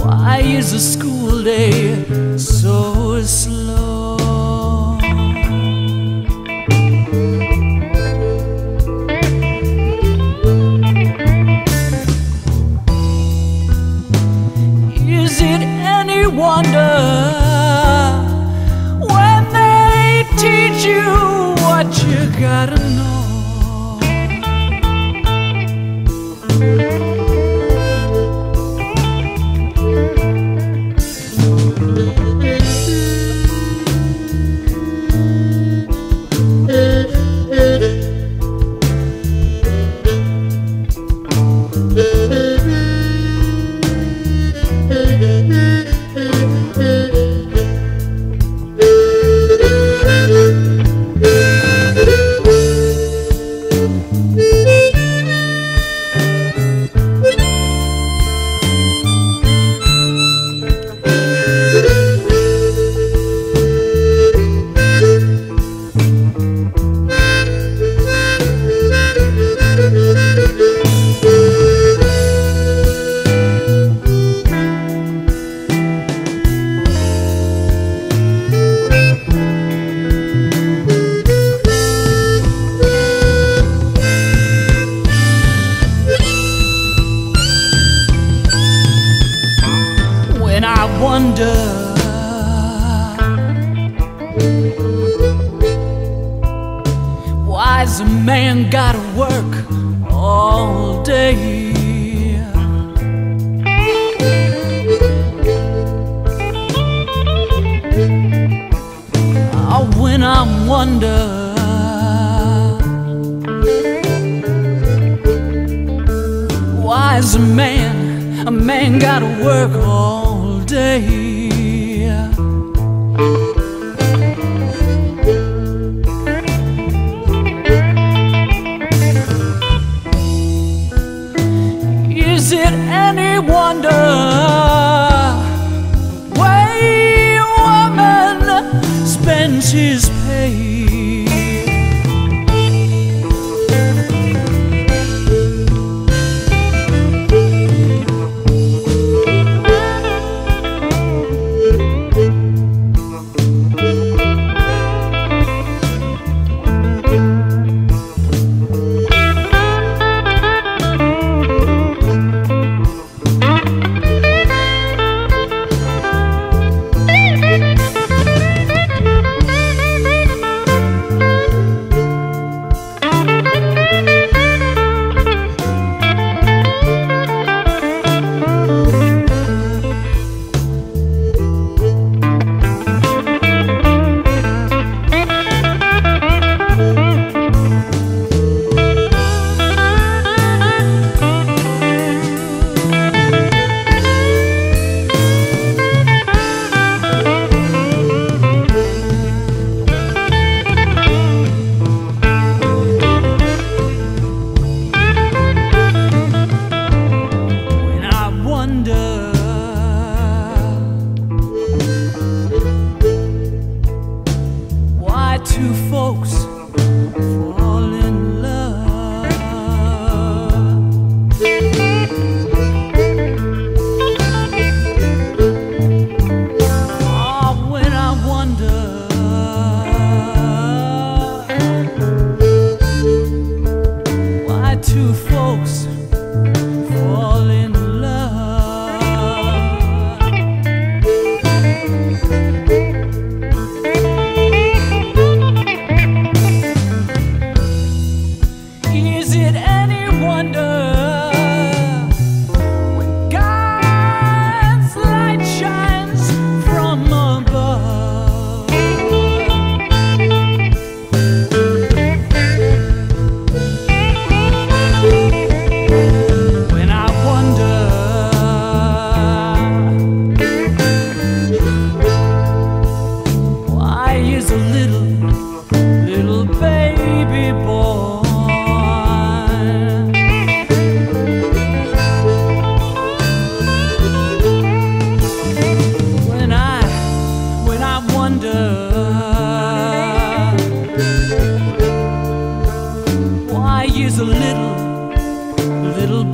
why is a school day so slow? Is it any wonder when they teach you what you gotta know? Wonder why's a man gotta work all day? Oh, when I wonder why's a man, a man gotta work all day? Is it any wonder way a woman spends his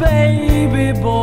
baby boy.